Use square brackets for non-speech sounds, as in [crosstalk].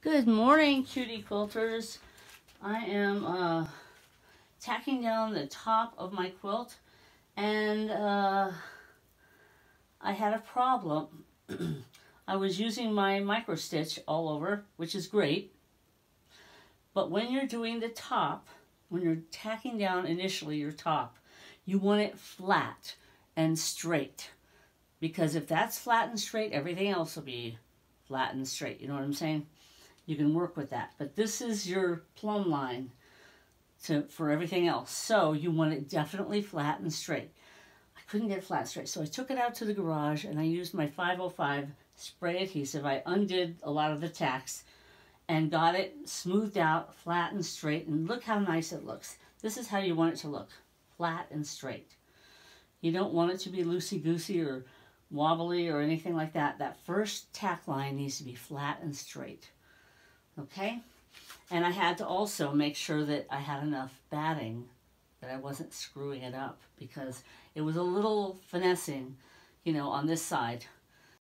Good morning, cutie quilters. I am uh, tacking down the top of my quilt and uh, I had a problem. [clears throat] I was using my micro stitch all over, which is great. But when you're doing the top, when you're tacking down initially your top, you want it flat and straight. Because if that's flat and straight, everything else will be flat and straight. You know what I'm saying? You can work with that. But this is your plumb line to for everything else. So you want it definitely flat and straight. I couldn't get flat straight. So I took it out to the garage and I used my 505 spray adhesive. I undid a lot of the tacks and got it smoothed out, flat and straight. And look how nice it looks. This is how you want it to look, flat and straight. You don't want it to be loosey-goosey or wobbly or anything like that. That first tack line needs to be flat and straight. Okay? And I had to also make sure that I had enough batting, that I wasn't screwing it up because it was a little finessing, you know, on this side